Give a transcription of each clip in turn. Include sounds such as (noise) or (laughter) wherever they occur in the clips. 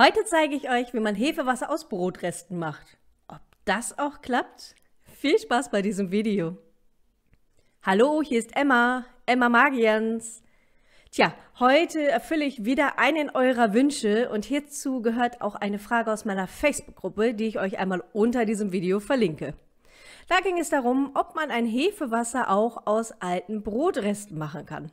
Heute zeige ich euch, wie man Hefewasser aus Brotresten macht. Ob das auch klappt? Viel Spaß bei diesem Video. Hallo, hier ist Emma, Emma Magians. Tja, heute erfülle ich wieder einen eurer Wünsche und hierzu gehört auch eine Frage aus meiner Facebook-Gruppe, die ich euch einmal unter diesem Video verlinke. Da ging es darum, ob man ein Hefewasser auch aus alten Brotresten machen kann.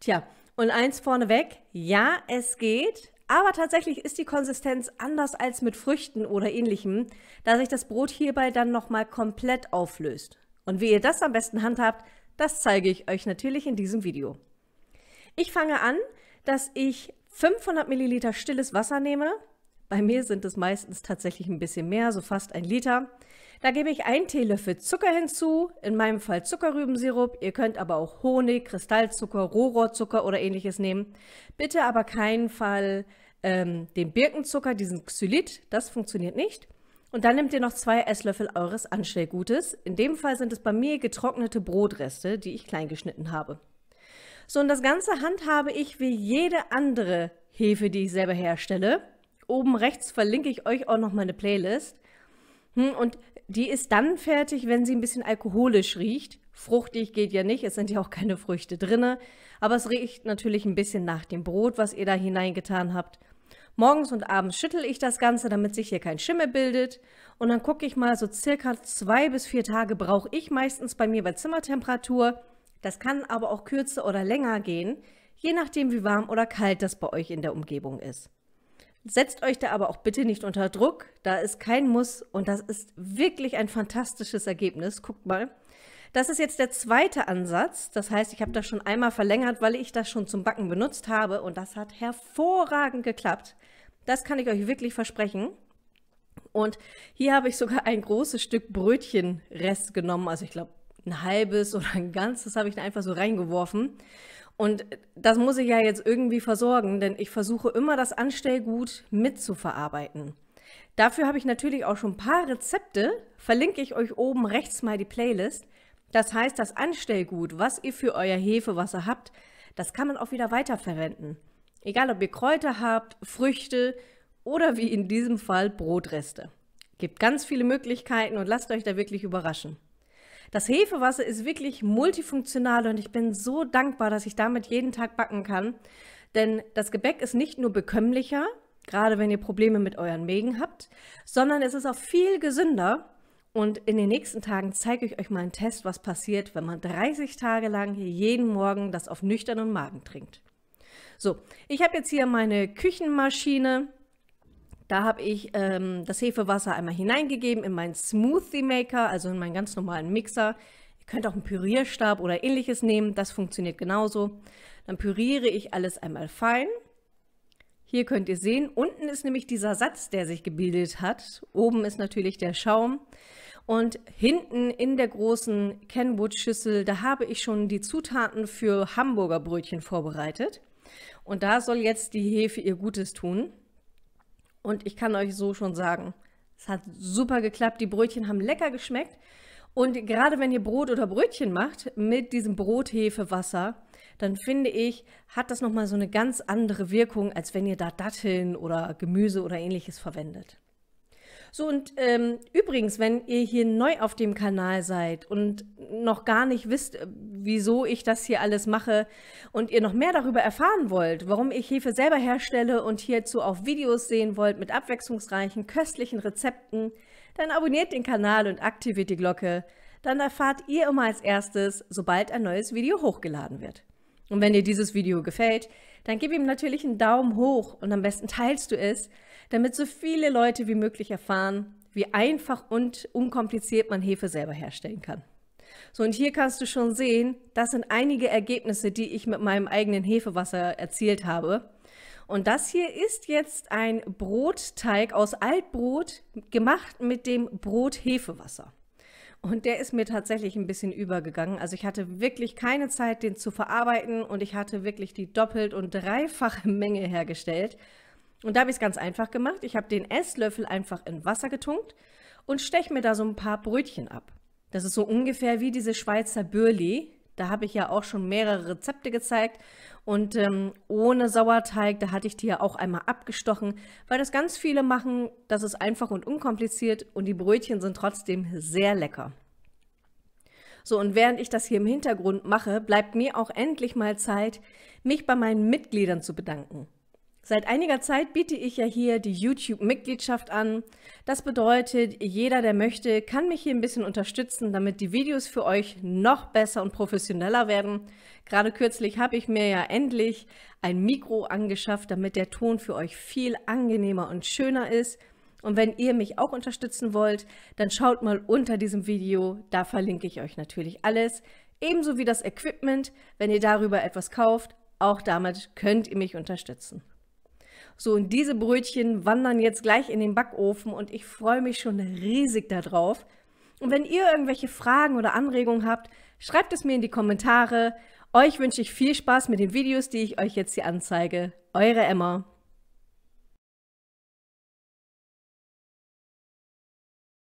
Tja, und eins vorneweg, ja, es geht, aber tatsächlich ist die Konsistenz anders als mit Früchten oder ähnlichem, da sich das Brot hierbei dann nochmal komplett auflöst. Und wie ihr das am besten handhabt, das zeige ich euch natürlich in diesem Video. Ich fange an, dass ich 500 Milliliter stilles Wasser nehme. Bei mir sind es meistens tatsächlich ein bisschen mehr, so fast ein Liter. Da gebe ich einen Teelöffel Zucker hinzu, in meinem Fall Zuckerrübensirup. Ihr könnt aber auch Honig, Kristallzucker, Rohrohrzucker oder ähnliches nehmen. Bitte aber keinen Fall ähm, den Birkenzucker, diesen Xylit, das funktioniert nicht. Und dann nehmt ihr noch zwei Esslöffel eures Anstellgutes. In dem Fall sind es bei mir getrocknete Brotreste, die ich klein geschnitten habe. So, und das Ganze handhabe ich wie jede andere Hefe, die ich selber herstelle. Oben rechts verlinke ich euch auch noch meine Playlist. Hm, und die ist dann fertig, wenn sie ein bisschen alkoholisch riecht. Fruchtig geht ja nicht, es sind ja auch keine Früchte drin. Aber es riecht natürlich ein bisschen nach dem Brot, was ihr da hineingetan habt. Morgens und abends schüttel ich das Ganze, damit sich hier kein Schimmel bildet. Und dann gucke ich mal, so circa zwei bis vier Tage brauche ich meistens bei mir bei Zimmertemperatur. Das kann aber auch kürzer oder länger gehen, je nachdem wie warm oder kalt das bei euch in der Umgebung ist. Setzt euch da aber auch bitte nicht unter Druck, da ist kein Muss und das ist wirklich ein fantastisches Ergebnis. Guckt mal. Das ist jetzt der zweite Ansatz. Das heißt, ich habe das schon einmal verlängert, weil ich das schon zum Backen benutzt habe und das hat hervorragend geklappt. Das kann ich euch wirklich versprechen. Und hier habe ich sogar ein großes Stück Brötchenrest genommen. Also ich glaube, ein halbes oder ein ganzes habe ich da einfach so reingeworfen. Und das muss ich ja jetzt irgendwie versorgen, denn ich versuche immer das Anstellgut mitzuverarbeiten. Dafür habe ich natürlich auch schon ein paar Rezepte, verlinke ich euch oben rechts mal die Playlist. Das heißt, das Anstellgut, was ihr für euer Hefewasser habt, das kann man auch wieder weiterverwenden. Egal, ob ihr Kräuter habt, Früchte oder wie in diesem Fall Brotreste. Gibt ganz viele Möglichkeiten und lasst euch da wirklich überraschen. Das Hefewasser ist wirklich multifunktional und ich bin so dankbar, dass ich damit jeden Tag backen kann. Denn das Gebäck ist nicht nur bekömmlicher, gerade wenn ihr Probleme mit euren Mägen habt, sondern es ist auch viel gesünder. Und in den nächsten Tagen zeige ich euch mal einen Test, was passiert, wenn man 30 Tage lang jeden Morgen das auf nüchternen Magen trinkt. So, ich habe jetzt hier meine Küchenmaschine. Da habe ich ähm, das Hefewasser einmal hineingegeben in meinen Smoothie Maker, also in meinen ganz normalen Mixer. Ihr könnt auch einen Pürierstab oder ähnliches nehmen, das funktioniert genauso. Dann püriere ich alles einmal fein. Hier könnt ihr sehen, unten ist nämlich dieser Satz, der sich gebildet hat. Oben ist natürlich der Schaum. Und hinten in der großen Kenwood-Schüssel, da habe ich schon die Zutaten für Hamburger Brötchen vorbereitet. Und da soll jetzt die Hefe ihr Gutes tun. Und ich kann euch so schon sagen, es hat super geklappt. Die Brötchen haben lecker geschmeckt. Und gerade wenn ihr Brot oder Brötchen macht mit diesem Brothefewasser, dann finde ich, hat das nochmal so eine ganz andere Wirkung, als wenn ihr da Datteln oder Gemüse oder ähnliches verwendet. So, und ähm, übrigens, wenn ihr hier neu auf dem Kanal seid und noch gar nicht wisst, äh, wieso ich das hier alles mache und ihr noch mehr darüber erfahren wollt, warum ich Hefe selber herstelle und hierzu auch Videos sehen wollt mit abwechslungsreichen, köstlichen Rezepten, dann abonniert den Kanal und aktiviert die Glocke. Dann erfahrt ihr immer als erstes, sobald ein neues Video hochgeladen wird. Und wenn dir dieses Video gefällt, dann gib ihm natürlich einen Daumen hoch und am besten teilst du es, damit so viele Leute wie möglich erfahren, wie einfach und unkompliziert man Hefe selber herstellen kann. So, und hier kannst du schon sehen, das sind einige Ergebnisse, die ich mit meinem eigenen Hefewasser erzielt habe. Und das hier ist jetzt ein Brotteig aus Altbrot, gemacht mit dem Brot-Hefewasser. Und der ist mir tatsächlich ein bisschen übergegangen. Also ich hatte wirklich keine Zeit, den zu verarbeiten und ich hatte wirklich die doppelt und dreifache (laughs) Menge hergestellt. Und da habe ich es ganz einfach gemacht. Ich habe den Esslöffel einfach in Wasser getunkt und steche mir da so ein paar Brötchen ab. Das ist so ungefähr wie diese Schweizer Bürli. Da habe ich ja auch schon mehrere Rezepte gezeigt. Und ähm, ohne Sauerteig, da hatte ich die ja auch einmal abgestochen, weil das ganz viele machen. Das ist einfach und unkompliziert und die Brötchen sind trotzdem sehr lecker. So, und während ich das hier im Hintergrund mache, bleibt mir auch endlich mal Zeit, mich bei meinen Mitgliedern zu bedanken. Seit einiger Zeit biete ich ja hier die YouTube-Mitgliedschaft an. Das bedeutet, jeder, der möchte, kann mich hier ein bisschen unterstützen, damit die Videos für euch noch besser und professioneller werden. Gerade kürzlich habe ich mir ja endlich ein Mikro angeschafft, damit der Ton für euch viel angenehmer und schöner ist. Und wenn ihr mich auch unterstützen wollt, dann schaut mal unter diesem Video, da verlinke ich euch natürlich alles. Ebenso wie das Equipment, wenn ihr darüber etwas kauft, auch damit könnt ihr mich unterstützen. So, und diese Brötchen wandern jetzt gleich in den Backofen und ich freue mich schon riesig darauf. Und wenn ihr irgendwelche Fragen oder Anregungen habt, schreibt es mir in die Kommentare. Euch wünsche ich viel Spaß mit den Videos, die ich euch jetzt hier anzeige. Eure Emma.